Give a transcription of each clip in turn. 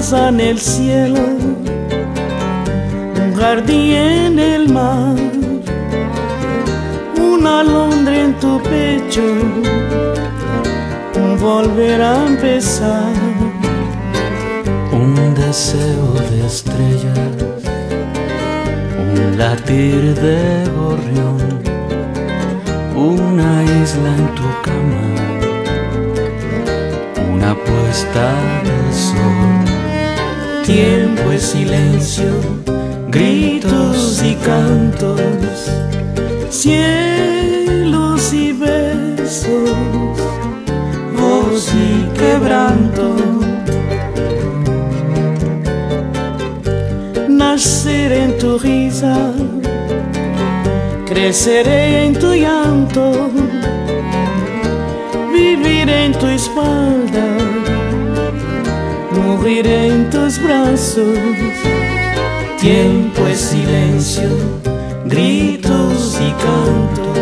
casa en el cielo, un jardín en el mar, una alondra en tu pecho, un volver a empezar, un deseo de estrellas, un latir de gorrión, una isla en tu cama, una puesta de sol, tiempo y silencio, gritos y cantos, cielos y besos, voz y quebranto. Naceré en tu risa, creceré en tu llanto, viviré en tu espalda, moriré en tus brazos. Tiempo es silencio, gritos y cantos,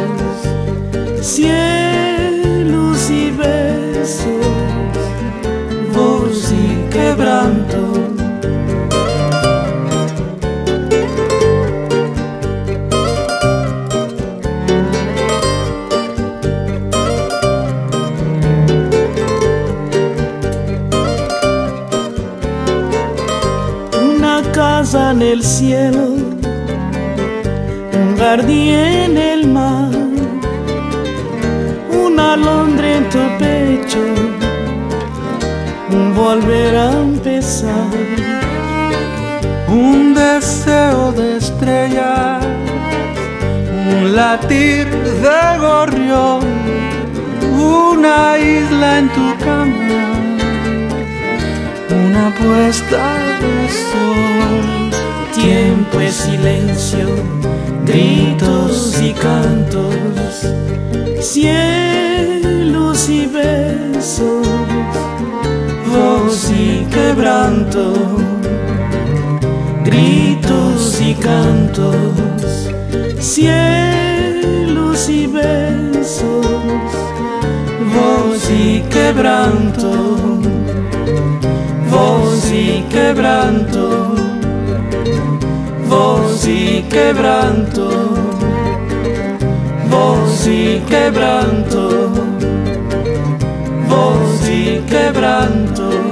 cielos y besos, voz y quebranto. Casa en el cielo, un jardín en el mar, una alondra en tu pecho, un volver a empezar. un deseo de estrellas, un latir de gorrión, una isla en tu cama, una puesta de sol. Tiempo es silencio, gritos y cantos, cielos y besos, voz y quebranto, gritos y cantos, cielos y besos, voz y quebranto, voz y quebranto voz y quebranto, voz y quebranto, voz y quebranto, voz y quebranto.